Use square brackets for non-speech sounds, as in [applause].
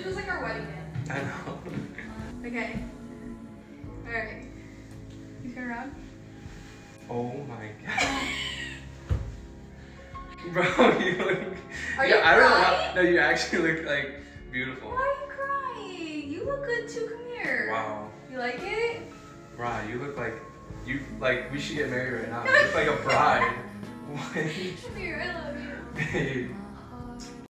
This was like our wedding day. I know. [laughs] Okay. Alright. You turn around. Oh my [laughs] god. [laughs] Bro, you look. Are yeah, you I don't know. crying? No, you actually look like beautiful. Why are you crying? You look good too. Come here. Wow. You like it? Bro, you look like you like we should get married right now. You look like a bride. Come here. I love you. Babe.